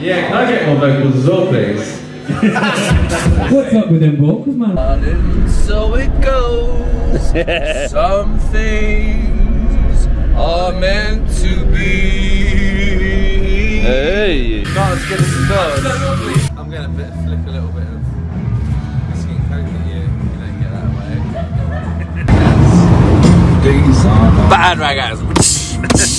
Yeah, I get more vocals please? What's up with them vocals, man? So it goes. Some things are meant to be. Hey. Not as good as it I'm gonna flip a little bit of skin coat at you you don't get that away. These are bad ragazzi.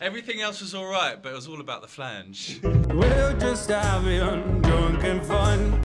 Everything else was alright, but it was all about the flange. We're just have having drunken fun.